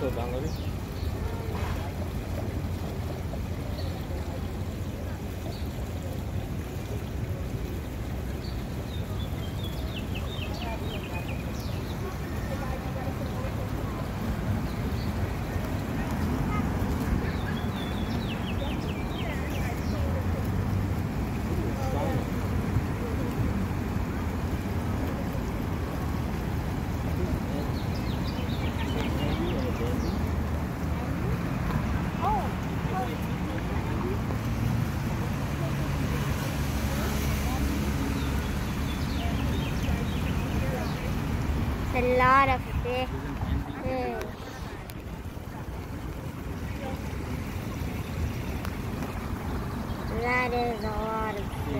这两个 a lot of fish. Hmm. That is all.